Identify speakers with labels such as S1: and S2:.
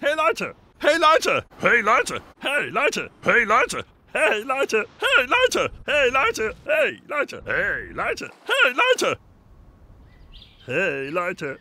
S1: Hey Leute! Hey Leute! Hey Leute! Hey Leute! Hey Leute! Hey Leute! Hey Leute! Hey Leute! Hey Leute! Hey Leute! Hey Leute! Hey Leute!